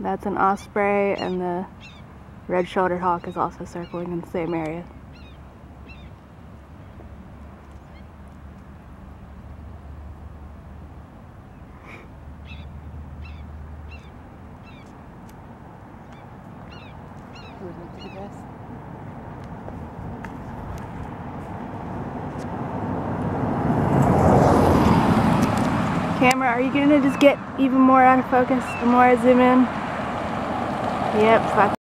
That's an osprey and the red-shouldered hawk is also circling in the same area. Camera, are you gonna just get even more out of focus the more I zoom in? Yep,